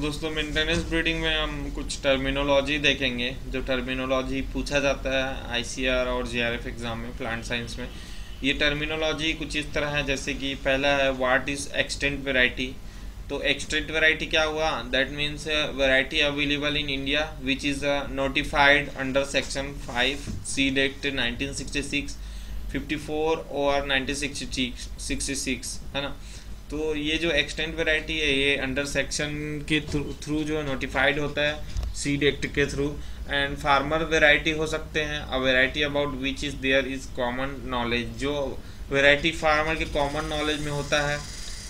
दोस्तों maintenance breeding में हम कुछ टर्मिनोलॉजी देखेंगे, जो टर्मिनोलॉजी पूछा जाता है आईसीआर और जीआरएफ एग्ज़ाम में प्लांट साइंस में। ये टर्मिनोलॉजी कुछ इस तरह है, जैसे कि पहला है व्हाट इज़ एक्सटेंट वेराइटी तो एक्सटेंट वेराइटी क्या हुआ? That means variety available in India which is notified under section five seed act nineteen sixty six fifty four और नाइनटीन सिक्सटी सिक्सटी सिक्स है ना? तो ये जो एक्सटेंट वेराइटी है, ये अंडर सेक्शन के थ्रू जो नोटिफाइड होता है सीड एक्ट के थ्रू एंड फार्मर वेराइटी हो सकते हैं। A variety about which is there is common knowledge जो वेराइटी फार्मर के कॉमन नॉलेज में होता है,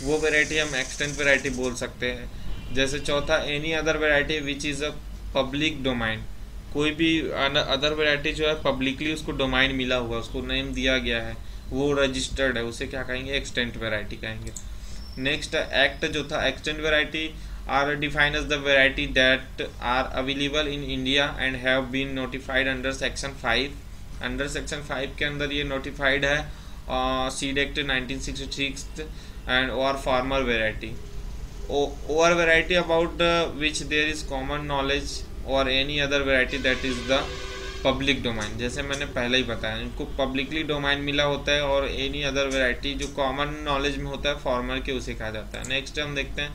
वो वेराइटी हम एक्सटेंट वेराइटी बोल सकते हैं। जैसे चौथा any other variety which is a public domain कोई भी अदर वेराइटी जो है पब्लिकली उसको डोमाइन मिला हुआ उसको नेम दिया गया है। वो रजिस्टर्ड है, उसे क्या कहेंगे? एक्सटेंट वेराइटी कहेंगे। नेक्स्ट एक्ट जो था extant variety are defined as the variety that are available in India and have been notified under section five under section five के अंदर ये नोटिफाइड है seed act nineteen sixty six and और farmer variety और variety about which there is common knowledge और any other variety that is the public domain जैसे मैंने पहले ही बताया, इनको पब्लिकली डोमाइन मिला होता है और एनी अदर वेराइटी जो कॉमन नॉलेज में होता है फॉर्मर के उसे कहा जाता है। नेक्स्ट हम देखते हैं।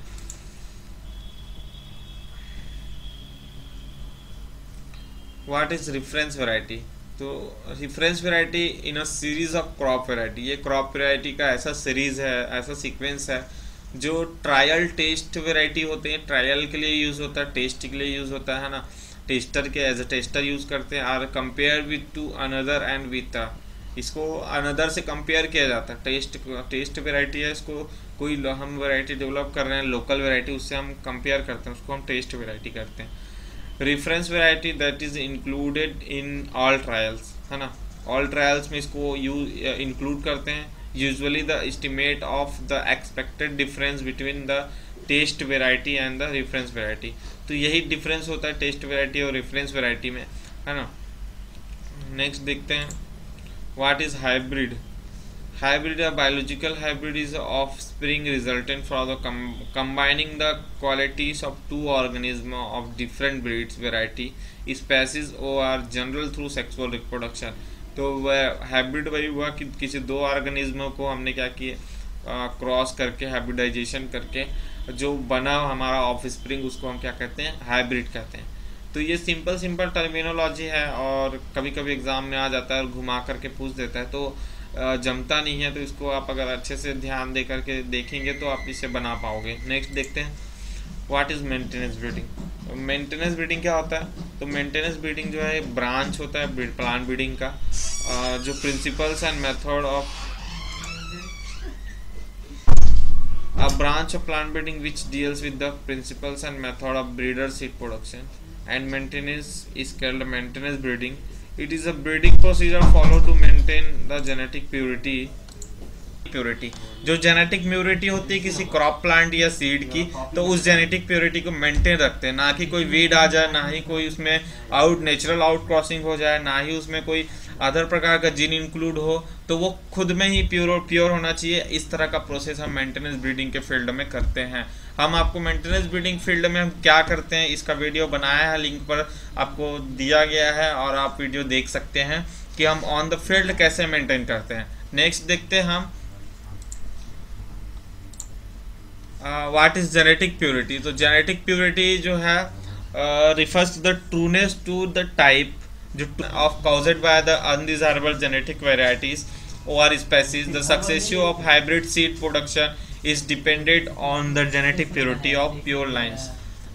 व्हाट इज़ रेफरेंस वेराइटी तो reference variety in a series of crop variety ये क्रॉप वेराइटी का ऐसा सीरीज़ है, ऐसा सीक्वेंस है, जो ट्रायल टेस्ट वेराइटी होते हैं। ट्रायल के लिए यूज़ होता है टेस्ट के लिए यूज़ होता है ना? टेस्टर के एज ए टेस्टर यूज़ करते हैं are compare with to another and with इसको अनदर से कंपेयर किया जाता है। टेस्ट टेस्ट वेराइटी है, इसको कोई हम वेराइटी डेवलप कर रहे हैं लोकल वेराइटी उससे हम कंपेयर करते हैं, उसको हम टेस्ट वेराइटी करते हैं। Reference variety that is included in all trials है ना? ऑल ट्रायल्स में इसको यू इंक्लूड करते हैं। Usually the estimate of the expected difference between the test variety and the reference variety तो यही डिफरेंस होता है टेस्ट वेराइटी और रेफरेंस वेराइटी में, है ना? नेक्स्ट देखते हैं व्हाट इज़ हाइब्रिड हाइब्रिड या biological hybrid is offspring resultant for the combining the qualities of two organism of different breeds variety species or general through sexual reproduction तो वह hybrid वही हुआ कि किसी दो ऑर्गेनिज्म को हमने क्या किया? क्रॉस करके हाइब्रिडाइजेशन करके जो बना हमारा ऑफ़ स्प्रिंग उसको हम क्या कहते हैं? हाइब्रिड कहते हैं। तो ये सिंपल सिंपल टर्मिनोलॉजी है और कभी कभी एग्ज़ाम में आ जाता है और घुमा करके पूछ देता है तो जमता नहीं है तो इसको आप अगर अच्छे से ध्यान दे करके देखेंगे तो आप इसे बना पाओगे। नेक्स्ट देखते हैं। What is maintenance breeding maintenance breeding क्या होता है? तो मेंटेनेंस ब्रीडिंग जो है ब्रांच होता है प्लांट ब्रीडिंग का जो principles and method of branch of plant breeding which deals with the principles and method of breeder seed production and maintenance is called maintenance breeding. It is a breeding procedure followed to maintain the genetic purity purity जो genetic purity होती है किसी crop plant या seed की तो उस genetic purity को maintain रखते हैं। ना कि कोई वीड आ जाए, ना ही कोई उसमें आउट नेचुरल आउट क्रॉसिंग हो जाए, ना ही उसमें कोई अदर प्रकार का जीन इंक्लूड हो तो वो खुद में ही प्योर और प्योर होना चाहिए। इस तरह का प्रोसेस हम मेंटेनेंस ब्रीडिंग के फ़ील्ड में करते हैं। हम आपको मेंटेनेंस ब्रीडिंग फ़ील्ड में हम क्या करते हैं, इसका वीडियो बनाया है लिंक पर आपको दिया गया है और आप वीडियो देख सकते हैं कि हम ऑन द फ़ील्ड कैसे मेंटेन करते हैं। नेक्स्ट देखते हैं हम व्हाट इज़ जेनेटिक प्योरिटी तो जेनेटिक प्योरिटी जो है refers to the trueness to the type जो of caused by the undesirable genetic varieties और are species the successive of hybrid seed production is depended on the genetic purity of pure lines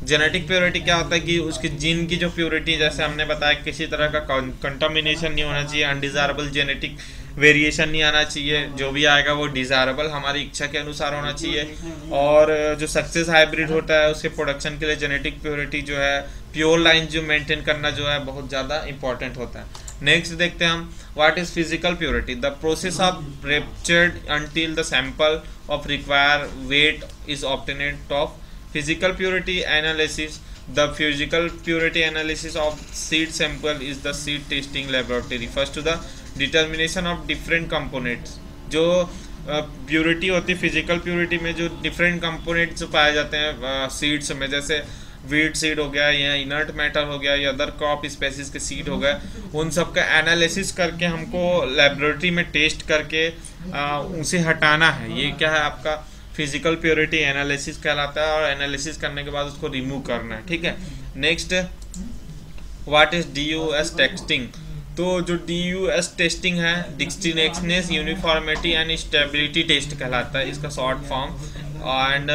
genetic purity क्या होता है कि उसकी gene की जो purity जैसे हमने बताया, किसी तरह का कंटामिनेशन नहीं होना चाहिए अनडिजायरेबल जेनेटिक वेरिएशन नहीं आना चाहिए, जो भी आएगा वो डिज़ायरेबल हमारी इच्छा के अनुसार होना चाहिए। और जो सक्सेस हाइब्रिड होता है, उसके प्रोडक्शन के लिए जेनेटिक प्योरिटी जो है प्योर लाइन जो मेंटेन करना जो है, बहुत ज़्यादा इंपॉर्टेंट होता है। नेक्स्ट देखते हैं हम what is physical purity the process of ruptured until the sample of require weight is obtained of physical purity analysis the physical purity analysis of seed sample is the seed testing laboratory first to the determination of different components जो purity होती है physical purity में जो different components पाए जाते हैं seeds में जैसे वीट सीड हो गया या इनर्ट मैटर हो गया या अदर क्रॉप स्पेसिस के सीड हो गए उन सब का एनालिसिस करके हमको लेबोरेटरी में टेस्ट करके आ, उसे हटाना है। ये क्या है आपका फ़िज़िकल प्योरिटी एनालिसिस कहलाता है और एनालिसिस करने के बाद उसको रिमूव करना है। ठीक है? Next what is D U S texting तो जो डी यू एस टेस्टिंग है distinctness uniformity and stability test कहलाता है इसका short form and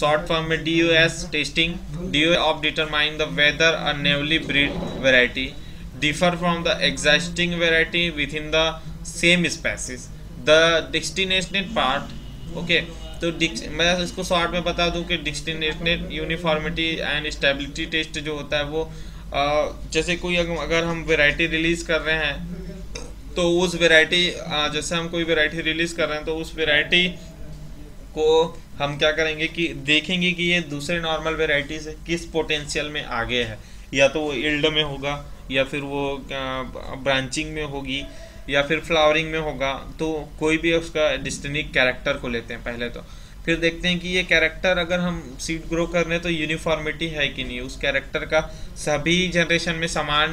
short form में D U S testing D U of determine the whether a newly bred variety differ the the variety variety in the same species. The destination part okay तो मैं इसको short में बता दूँ कि distinctness uniformity and stability test जो होता है वो जैसे कोई अगर हम वैरायटी रिलीज़ कर रहे हैं तो उस वैरायटी जैसे हम कोई वैरायटी रिलीज़ कर रहे हैं तो उस वैरायटी को हम क्या करेंगे कि देखेंगे कि ये दूसरे नॉर्मल वेराइटी से किस पोटेंशियल में आगे है। या तो वो इल्ड में होगा, या फिर वो ब्रांचिंग में होगी, या फिर फ्लावरिंग में होगा तो कोई भी उसका डिस्टिनिक कैरेक्टर को लेते हैं पहले तो। फिर देखते हैं कि ये कैरेक्टर अगर हम सीड ग्रो कर रहे हैं तो यूनिफॉर्मिटी है कि नहीं? उस कैरेक्टर का सभी जनरेशन में समान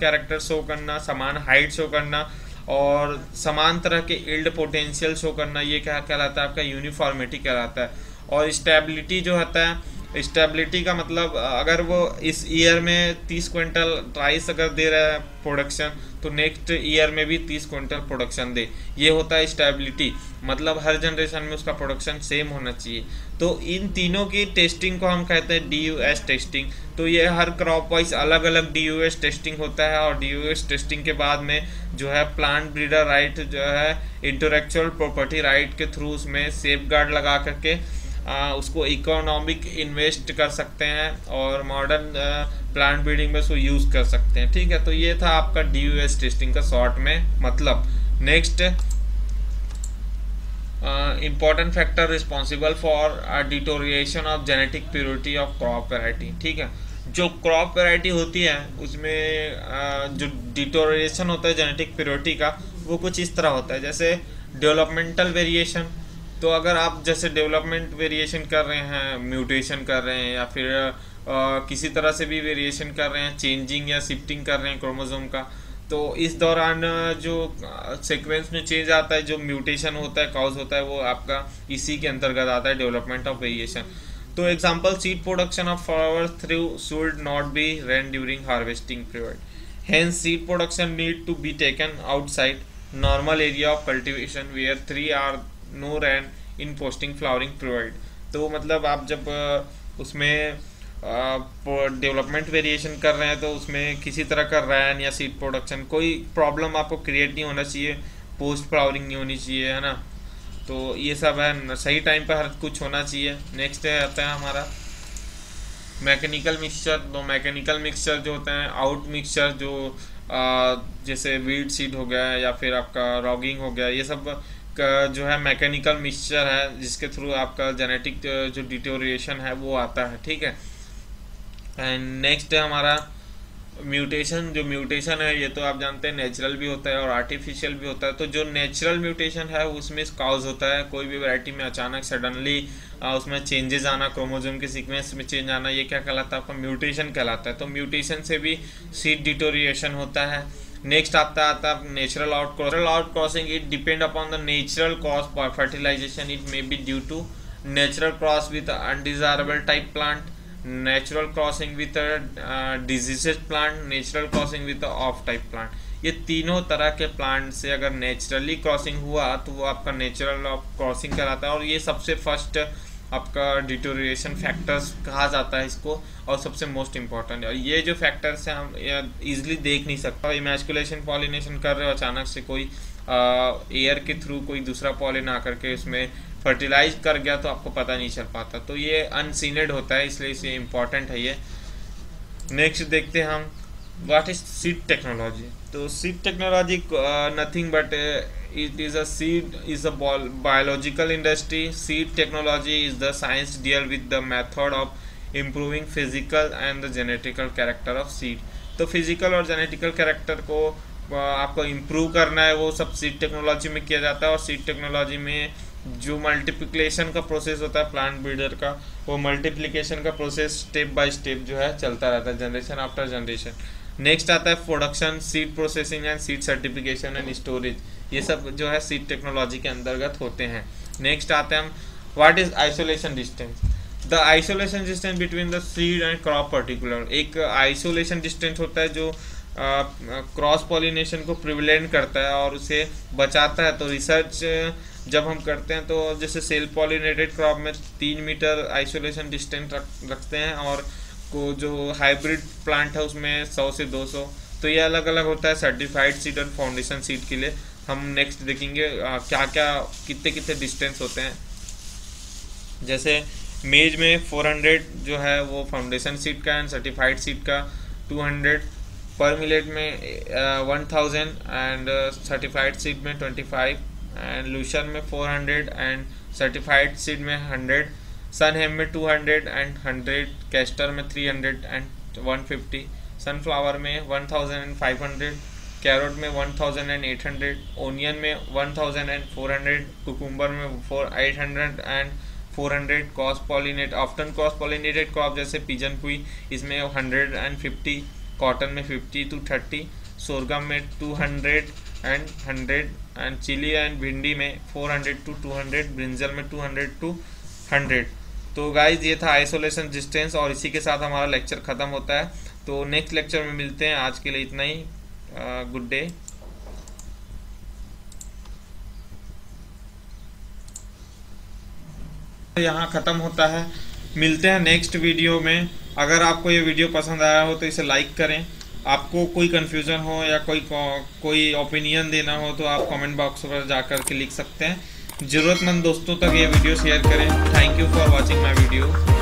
कैरेक्टर शो करना, समान हाइट शो करना और समान तरह के इल्ड पोटेंशियल शो करना, ये क्या कहलाता है? आपका यूनिफॉर्मिटी कहलाता है। और स्टेबिलिटी जो होता है स्टेबिलिटी का मतलब अगर वो इस ईयर में तीस क्विंटल राइस अगर दे रहा है प्रोडक्शन तो नेक्स्ट ईयर में भी तीस क्विंटल प्रोडक्शन दे। ये होता है स्टेबिलिटी मतलब हर जनरेशन में उसका प्रोडक्शन सेम होना चाहिए। तो इन तीनों की टेस्टिंग को हम कहते हैं डी यू एस टेस्टिंग तो ये हर क्रॉप वाइज अलग अलग डी यू एस टेस्टिंग होता है और डी यू एस टेस्टिंग के बाद में जो है प्लांट ब्रीडर राइट जो है इंटेलेक्चुअल प्रॉपर्टी राइट के थ्रू उसमें सेफ़ गार्ड लगा करके आ, उसको इकोनॉमिक इन्वेस्ट कर सकते हैं और मॉडर्न प्लांट ब्रीडिंग में उसको यूज़ कर सकते हैं। ठीक है तो ये था आपका डी यू एस टेस्टिंग का शॉर्ट में मतलब। Next important factor responsible for deterioration of genetic purity of crop variety ठीक है जो क्रॉप वेराइटी होती है उसमें uh, जो डिटोरिएशन होता है जेनेटिक प्योरिटी का वो कुछ इस तरह होता है। जैसे डेवलपमेंटल वेरिएशन तो अगर आप जैसे डेवलपमेंट वेरिएशन कर रहे हैं म्यूटेशन कर रहे हैं या फिर आ, किसी तरह से भी वेरिएशन कर रहे हैं चेंजिंग या शिफ्टिंग कर रहे हैं क्रोमोजोम का तो इस दौरान जो सीक्वेंस में चेंज आता है जो म्यूटेशन होता है कॉज होता है वो आपका इसी के अंतर्गत आता है डेवलपमेंट ऑफ़ वेरिएशन तो example seed production of flower through should not be rain during harvesting period hence seed production need to be taken outside normal area of cultivation where three are no rain in posting flowering provide. तो मतलब आप जब उसमें development variation कर रहे हैं तो उसमें किसी तरह का रैन या सीड प्रोडक्शन कोई प्रॉब्लम आपको क्रिएट नहीं होना चाहिए पोस्ट फ्लावरिंग नहीं होनी चाहिए है ना? तो ये सब है सही टाइम पर हर कुछ होना चाहिए। नेक्स्ट आता है हमारा मैकेनिकल मिक्सचर। तो मैकेनिकल मिक्सचर जो होते हैं आउट मिक्सचर जो आ, जैसे वीड सीड हो गया या फिर आपका रॉगिंग हो गया ये सब का जो है मैकेनिकल मिक्सचर है, जिसके थ्रू आपका जेनेटिक जो डिटोरिएशन है, वो आता है, ठीक है? एंड नेक्स्ट है हमारा म्यूटेशन जो म्यूटेशन है, ये तो आप जानते हैं नेचुरल भी होता है और आर्टिफिशियल भी होता है। तो जो नेचुरल म्यूटेशन है, उसमें काउज होता है, कोई भी वैरायटी में अचानक सडनली उसमें चेंजेस आना क्रोमोजोम के सीक्वेंस में चेंज आना, ये क्या कहलाता है, आपका म्यूटेशन कहलाता है। तो म्यूटेशन से भी सीड डिटोरिएशन होता है। नेक्स्ट आता आता natural out cross out crossing it depend upon the natural cause fertilization it may be due to natural cross with undesirable type plant natural crossing with diseases plant natural crossing with off type plant ये तीनों तरह के plant से अगर naturally crossing हुआ तो वो आपका नेचुरल क्रॉसिंग कराता है। और ये सबसे फ़र्स्ट आपका डिटोरिएशन फैक्टर्स कहा जाता है इसको और सबसे मोस्ट इंपॉर्टेंट और ये जो फैक्टर्स हैं, हम इजीली देख नहीं सकता। इमेजकुलेशन पॉलिनेशन कर रहे हो अचानक से कोई एयर के थ्रू कोई दूसरा पॉलिन आकर के उसमें फर्टिलाइज कर गया तो आपको पता नहीं चल पाता। तो ये अनसीनेड होता है, इसलिए इसे इंपॉर्टेंट है ये। नेक्स्ट देखते हैं हम वाट इज़ सीड टेक्नोलॉजी तो seed technology nothing but it is a seed, is a biological industry. Seed technology is the science deal with the method of improving physical and the genetical character of seed. तो physical और genetical character को आपको improve करना है, वो सब seed technology में किया जाता है और सीड टेक्नोलॉजी में जो मल्टीप्लिकेशन का प्रोसेस होता है प्लांट ब्रीडर का, वो मल्टीप्लिकेशन का प्रोसेस स्टेप बाय स्टेप जो है, चलता रहता है जनरेशन आफ्टर जनरेशन नेक्स्ट आता है production seed processing and seed certification and storage ये सब जो है सीड टेक्नोलॉजी के अंतर्गत होते हैं। नेक्स्ट आते हैं हम what is isolation distance the isolation distance between the seed and crop particular एक आइसोलेशन डिस्टेंस होता है जो क्रॉस पॉलिनेशन को प्रिविलेंट करता है और उसे बचाता है। तो रिसर्च जब हम करते हैं तो जैसे सेल्फ पॉलिनेटेड क्रॉप में तीन मीटर आइसोलेशन डिस्टेंस रख, रखते हैं और को जो हाइब्रिड प्लांट है, उसमें सौ से दो सौ। तो ये अलग अलग होता है सर्टिफाइड सीड और फाउंडेशन सीड के लिए। हम नेक्स्ट देखेंगे क्या क्या कितने कितने डिस्टेंस होते हैं। जैसे मेज में 400 जो है, वो फाउंडेशन सीट का एंड सर्टिफाइड सीट का 200 पर मिलेट में one thousand and certified seed में 25 एंड लूशन में 400 एंड सर्टिफाइड सीट में 100 सन हेम में 200 एंड 100 कैस्टर में 300 एंड 150 सनफ्लावर में 1500 कैरोट में 1800 ओनियन में 1400 कुकुम्बर में four eight hundred and 400 cross pollinate often cross pollinated crop जैसे पिजन पुई इसमें 150 कॉटन में 50 टू 30 सोरगम में 200 एंड 100 एंड चिली एंड भिंडी में 400 टू 200 ब्रिंजल में 200 टू 100 तो गाइज़ ये था आइसोलेशन डिस्टेंस और इसी के साथ हमारा लेक्चर ख़त्म होता है। तो नेक्स्ट लेक्चर में मिलते हैं। आज के लिए इतना ही। गुड डे यहाँ ख़त्म होता है। मिलते हैं नेक्स्ट वीडियो में। अगर आपको ये वीडियो पसंद आया हो तो इसे लाइक करें। आपको कोई कन्फ्यूज़न हो या कोई कोई ओपिनियन देना हो तो आप कमेंट बॉक्स पर जा कर के लिख सकते हैं। ज़रूरतमंद दोस्तों तक ये वीडियो शेयर करें। Thank you for watching my video